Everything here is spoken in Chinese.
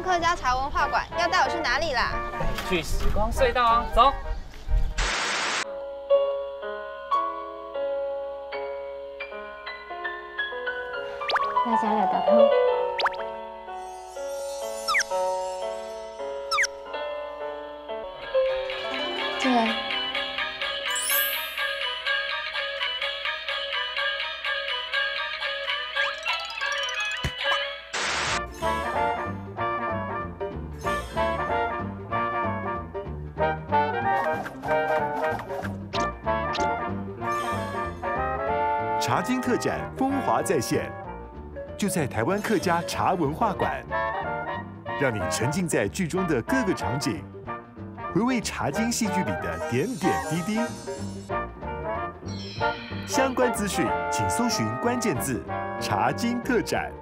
湾客家茶文化馆，要带我去哪里啦？去时光隧道啊，走。大家来打汤。进来。茶经特展风华再现，就在台湾客家茶文化馆，让你沉浸在剧中的各个场景，回味茶经戏剧里的点点滴滴。相关资讯，请搜寻关键字“茶经特展”。